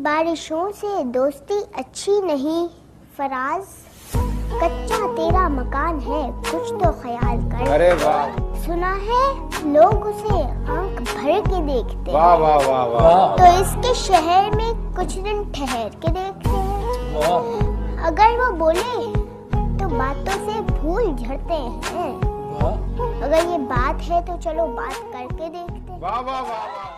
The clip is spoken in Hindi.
बारिशों से दोस्ती अच्छी नहीं फराज। कच्चा तेरा मकान है कुछ तो ख्याल कर। अरे वाह। सुना है लोग उसे आँख भर के देखते वाह वाह वाह वाह। तो इसके शहर में कुछ दिन ठहर के देखते हैं। अगर वो बोले तो बातों से भूल झड़ते हैं। अगर ये बात है तो चलो बात करके देखते हैं। वाह वाह वाह।